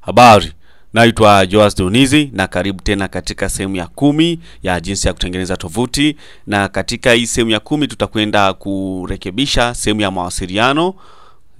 Habari, naitwa Joas Donizi na karibu tena katika sehemu ya kumi ya jinsi ya kutengeneza tovuti. Na katika hii sehemu ya kumi tutakwenda kurekebisha sehemu ya mawasiliano,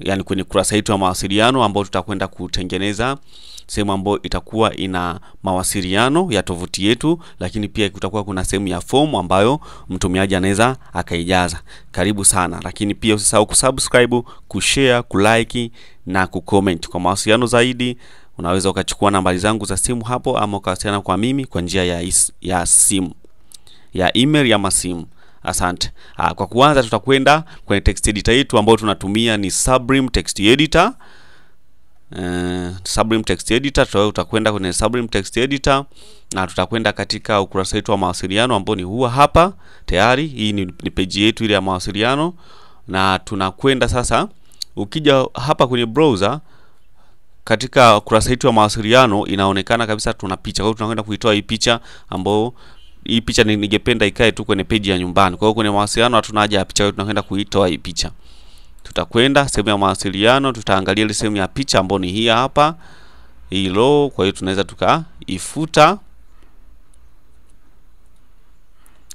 yani kwenye kurasa yetu ya mawasiliano, ambayo tutakwenda kutengeneza sehemu ambayo itakuwa ina mawasiliano ya tovuti yetu, lakini pia kutakuwa kuna sehemu ya fomu ambayo mtumiaji anaweza akaijaza. Karibu sana, lakini pia usisahau kusubscribe, kushare, kulike na kucomment. Kwa mawasiliano zaidi unaweza ukachukua nambari zangu za simu hapo, ama ukawasiliana kwa mimi kwa njia ya, is, ya simu ya email ama simu. Asante. Aa, kwa kuanza tutakwenda kwenye text editor yetu ambayo tunatumia ni Sublime Text Editor. Uh, Sublime Text Editor tutakwenda kwenye Sublime Text Editor na tutakwenda katika ukurasa wetu wa mawasiliano ambao ni huwa hapa tayari. Hii ni, ni page yetu ile ya mawasiliano, na tunakwenda sasa. Ukija hapa kwenye browser katika kurasa yetu ya mawasiliano inaonekana kabisa tuna picha. Kwa hiyo tunakwenda kuitoa hii picha ambayo hii picha ningependa ikae tu kwenye peji ya nyumbani. Kwa hiyo kwenye mawasiliano hatuna haja ya picha, hiyo tunakwenda kuitoa hii picha. Tutakwenda sehemu ya mawasiliano, tutaangalia ile sehemu ya picha ambayo ni hii hapa, hii low. Kwa hiyo tunaweza tukaifuta,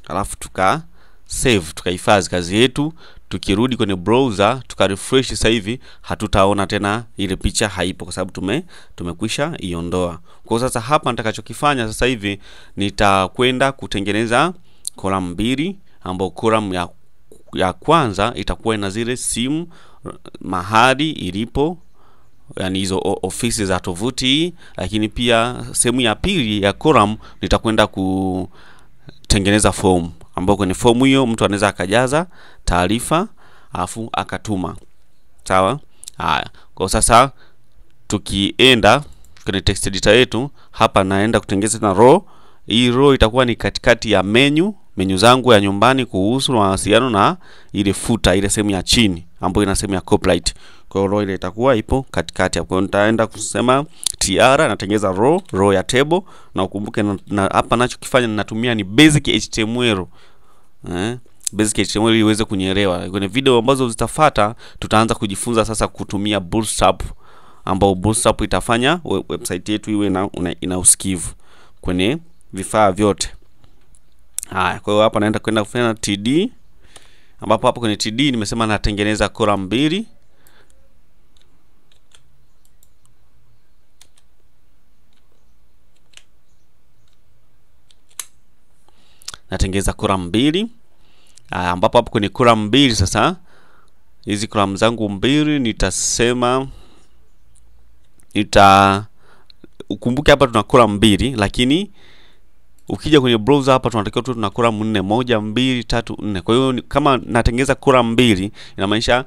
alafu tuka save, tukahifadhi kazi yetu. Tukirudi kwenye browser tuka refresh, sasa hivi hatutaona tena ile picha, haipo kwa sababu tume tumekwisha iondoa. Kwa sasa hapa nitakachokifanya sasa hivi nitakwenda kutengeneza column mbili, ambapo column ya ya kwanza itakuwa ina zile simu mahali ilipo, yani hizo ofisi za tovuti lakini pia sehemu ya pili ya column nitakwenda kutengeneza form, ambapo kwenye fomu hiyo mtu anaweza akajaza taarifa alafu akatuma. Sawa. Haya, kwa sasa tukienda kwenye text editor yetu hapa, naenda kutengeza na row. Hii row itakuwa ni katikati ya menu menu zangu ya nyumbani kuhusu mawasiliano na ile futa ile sehemu ya chini ambayo ina sehemu ya copyright. Kwa hiyo row ile itakuwa ipo katikati hapo. Nitaenda kusema tr natengeza row row ya table, na ukumbuke na, na hapa nachokifanya ninatumia ni basic HTML eh, basic HTML iweze kunyelewa. Kwenye video ambazo zitafuata tutaanza kujifunza sasa kutumia Bootstrap, ambao Bootstrap itafanya website yetu iwe na, una, ina usikivu kwenye vifaa vyote. Haya, kwa hiyo hapa naenda kwenda kufanya td, ambapo hapo kwenye td nimesema natengeneza column mbili. Natengeneza kura mbili. aa, ambapo hapo kwenye kura mbili sasa, hizi kura zangu mbili nitasema nita ukumbuke hapa tuna kura mbili lakini ukija kwenye browser hapa tunatakiwa tu tuna kura nne, moja, mbili, tatu, nne. Kwa hiyo kama natengeneza kura mbili, inamaanisha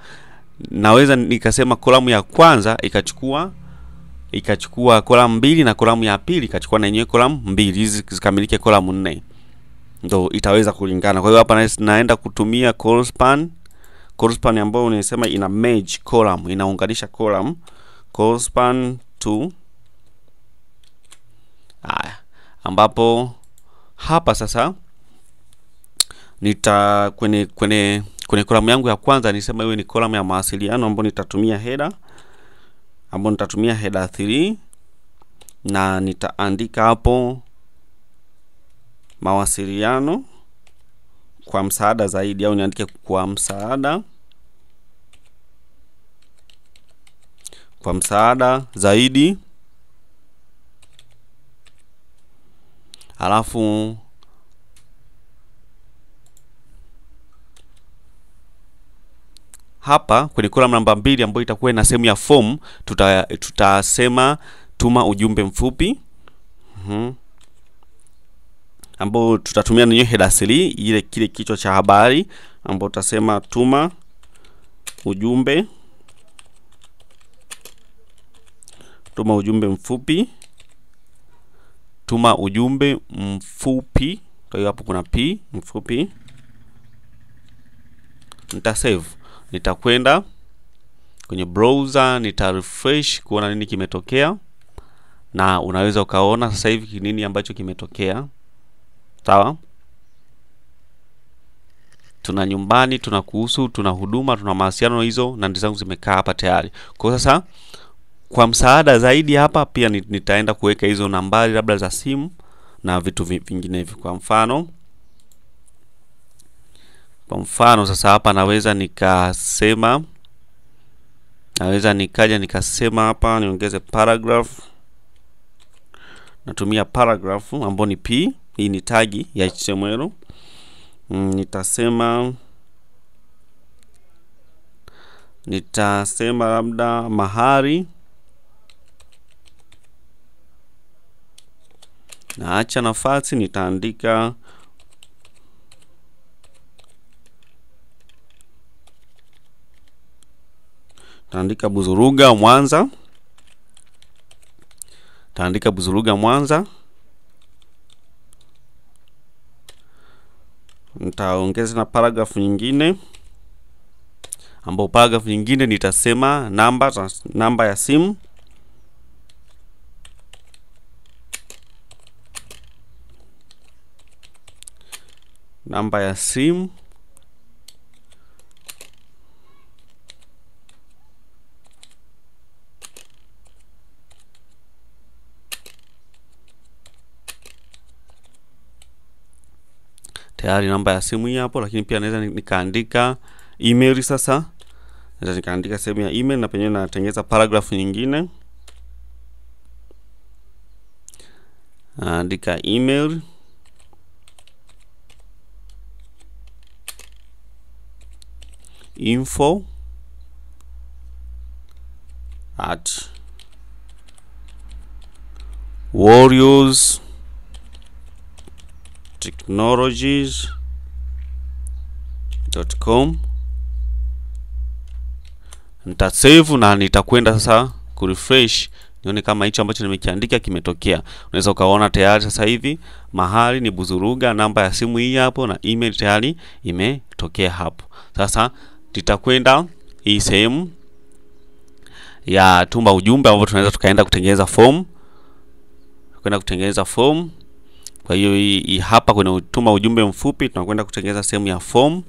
naweza nikasema kolamu ya kwanza ikachukua ikachukua kolamu mbili na kolamu ya pili ikachukua na yenyewe kolamu mbili, hizi zikamilike kolamu nne, ndio itaweza kulingana. Kwa hiyo hapa naenda kutumia call span, call span ambayo unasema ina merge column, inaunganisha column, call span to haya ambapo hapa sasa nita kwenye kwenye kwenye kolamu yangu ya kwanza nisema iwe ni kolamu ya mawasiliano ambayo nitatumia header ambayo nitatumia header 3 na nitaandika hapo mawasiliano kwa msaada zaidi, au niandike kwa msaada kwa msaada zaidi Alafu hapa kwenye column namba mbili ambayo itakuwa na sehemu ya form, tutasema tuta tuma ujumbe mfupi mm-hmm. Ambao tutatumia nenyewe header asili ile kile kichwa cha habari ambao tutasema tuma ujumbe tuma ujumbe mfupi tuma ujumbe mfupi. Kwa hiyo hapo kuna p mfupi, nita save, nitakwenda kwenye browser, nita refresh kuona nini kimetokea, na unaweza ukaona sasa hivi nini ambacho kimetokea. Sawa, tuna nyumbani, tuna kuhusu, tuna huduma, tuna mawasiliano hizo, na zangu zimekaa hapa tayari. Kwa sasa kwa msaada zaidi hapa pia nitaenda kuweka hizo nambari labda za simu na vitu vingine vinginevyo. Kwa mfano, kwa mfano sasa hapa naweza nikasema, naweza nikaja nikasema hapa niongeze paragraph, natumia paragraph ambao ni p, hii ni tagi ya HTML. Mm, nitasema nitasema labda mahari, naacha nafasi, nitaandika taandika Buzuruga Mwanza, taandika Buzuruga Mwanza. Nitaongeza na paragraph nyingine ambao paragraph nyingine nitasema namba namba ya simu. Namba ya simu tayari namba ya simu hapo, lakini pia naweza nikaandika email. Sasa naweza nikaandika sehemu ya email na penyewe natengeza paragraph nyingine, naandika email info at warriors technologies.com nitasave na nitakwenda sasa kurefresh nione kama hicho ambacho nimekiandika kimetokea. Unaweza ukaona tayari sasa hivi mahali ni Buzuruga, namba ya simu hii hapo na email tayari imetokea hapo. Sasa nitakwenda hii sehemu ya tumba ujumbe ambapo tunaweza tukaenda kutengeneza form, kwenda kutengeneza form. Kwa hiyo hii hapa kwenye utuma ujumbe mfupi tunakwenda kutengeneza sehemu ya form,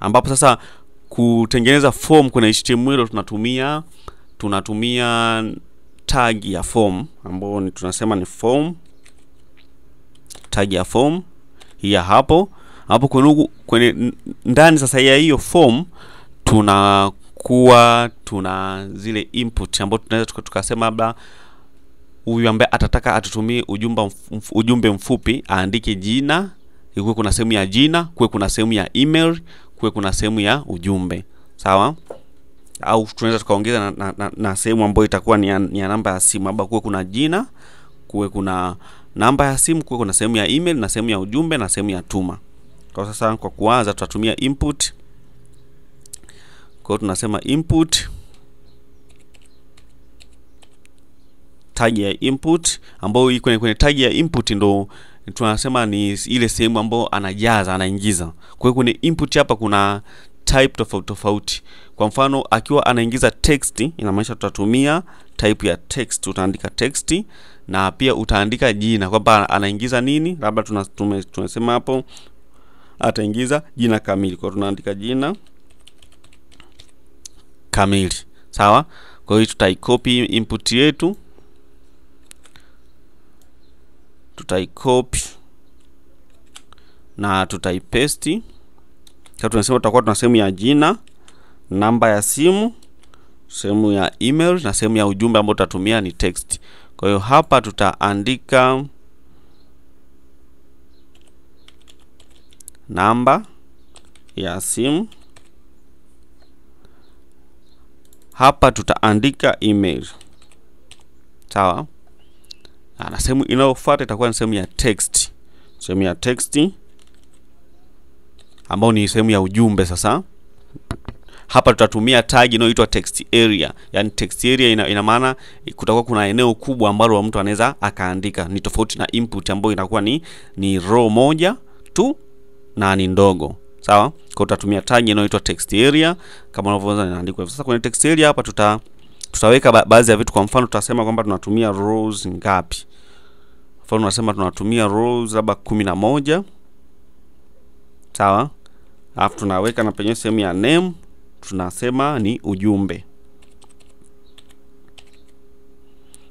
ambapo sasa kutengeneza form kwenye HTML tunatumia tunatumia tag ya form ambayo tunasema ni form tag ya form hii hapo hapo kwenye kwenye ndani sasa ya hiyo form tunakuwa tuna zile input ambayo tunaweza tuka- tukasema labda huyu ambaye atataka atutumie ujumbe mf, ujumbe mfupi aandike jina, kuwe kuna sehemu ya jina, kuwe kuna sehemu ya email, kuwe kuna sehemu ya ujumbe, sawa. Au tunaweza tukaongeza na, na, na, na sehemu ambayo itakuwa ni ya, ni ya namba ya simu, labda kuwe kuna jina, kuwe kuna namba ya simu, kuwe kuna sehemu ya email na sehemu ya ujumbe na sehemu ya tuma. Kwa sasa kwa kuanza tutatumia input. Kwa hiyo tunasema input tag ya input ambayo kwenye, kwenye tag ya input ndo tunasema ni ile sehemu ambayo anajaza anaingiza. Kwa hiyo kwenye input hapa kuna type tofauti tofauti. Kwa mfano akiwa anaingiza text, inamaanisha tutatumia type ya text, utaandika text na pia utaandika jina kwamba anaingiza nini, labda tunasema hapo ataingiza jina kamili, kwa tunaandika jina kamili, sawa. Kwa hiyo tutaicopy input yetu tutaicopy na tutaipesti. Sasa tunasema tutakuwa tuna sehemu ya jina, namba ya simu, sehemu ya email na sehemu ya ujumbe ambao tutatumia ni text. Kwa hiyo hapa tutaandika namba ya simu, hapa tutaandika email, sawa na sehemu inayofuata itakuwa ni sehemu ya text, sehemu ya text ambayo ni sehemu ya ujumbe. Sasa hapa tutatumia tag inayoitwa text area, yani text area ina, ina maana kutakuwa kuna eneo kubwa ambalo mtu anaweza akaandika, ni tofauti na input ambayo inakuwa ni ni row moja tu na ni ndogo, sawa. Kwa tutatumia tag inayoitwa text area kama unavyoona inaandikwa. Sasa kwenye text area hapa tuta tutaweka ba baadhi ya vitu. Kwa mfano tutasema kwamba tunatumia rows ngapi. Mfano tunasema tunatumia rows labda kumi na moja sawa, alafu tunaweka na penye sehemu ya name tunasema ni ujumbe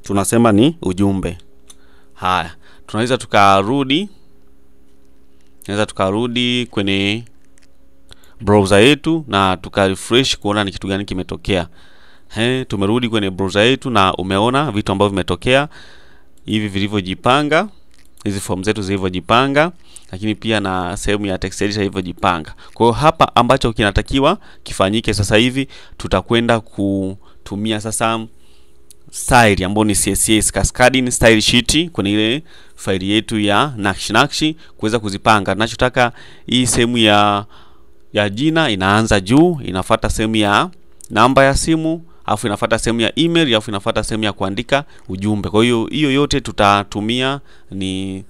tunasema ni ujumbe. Haya, tunaweza tukarudi, tunaweza tukarudi kwenye browser yetu na tukarefresh kuona ni kitu gani kimetokea. He, tumerudi kwenye browser yetu na umeona vitu ambavyo vimetokea hivi vilivyojipanga, hizi form zetu zilivyojipanga, lakini pia na sehemu ya text editor ilivyojipanga. Kwa hiyo hapa ambacho kinatakiwa kifanyike sasa hivi, tutakwenda kutumia sasa style ambayo ni CSS cascading style sheet kwenye ile faili yetu ya nakshi nakshi kuweza kuzipanga. Tunachotaka hii sehemu ya ya jina inaanza juu, inafata sehemu ya namba ya simu, alafu inafuata sehemu ya email, alafu inafuata sehemu ya kuandika ujumbe. Kwa hiyo hiyo yote tutatumia ni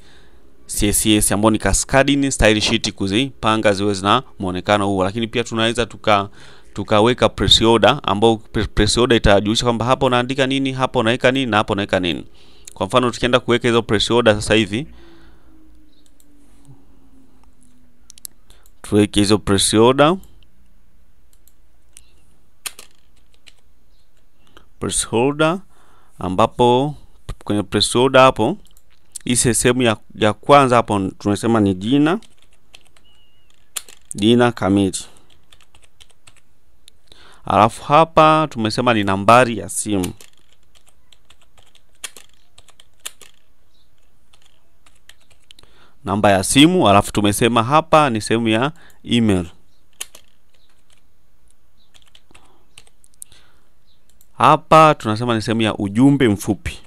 CSS ambayo ni cascading style sheet kuzipanga ziwe zina muonekano huo, lakini pia tunaweza tuka tukaweka press order ambao press order itajulisha kwamba hapa unaandika nini, hapa unaweka nini na hapa unaweka nini. Kwa mfano tukienda kuweka hizo press order sasa hivi, tuweke hizo press order, press holder ambapo kwenye press holder hapo hii sehemu ya, ya kwanza hapo tunasema ni jina jina kamili alafu hapa tumesema ni nambari ya simu. Namba ya simu, alafu tumesema hapa ni sehemu ya email. Hapa tunasema ni sehemu ya ujumbe mfupi.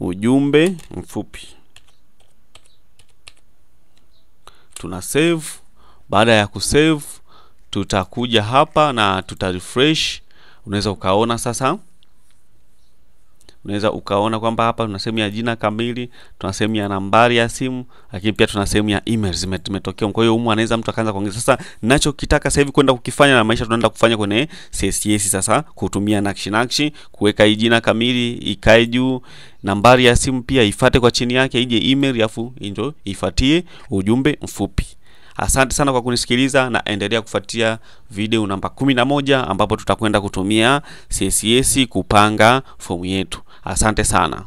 Ujumbe mfupi. Tuna save. Baada ya kusave tutakuja hapa na tuta refresh. Unaweza ukaona sasa, unaweza ukaona kwamba hapa tuna sehemu ya jina kamili, tuna sehemu ya nambari ya simu, lakini pia tuna sehemu ya email zimetokea. Kwa hiyo humu anaweza mtu akaanza kuongeza. Sasa ninachokitaka sasa hivi kwenda kukifanya na maisha tunaenda kufanya kwenye CSS sasa, kutumia nakshi nakshi, kuweka hii jina kamili ikae juu, nambari ya simu pia ifate kwa chini yake, ije email, afu ndio ifuatie ujumbe mfupi. Asante sana kwa kunisikiliza na endelea kufuatia video namba kumi na moja ambapo tutakwenda kutumia CSS kupanga fomu yetu. Asante sana.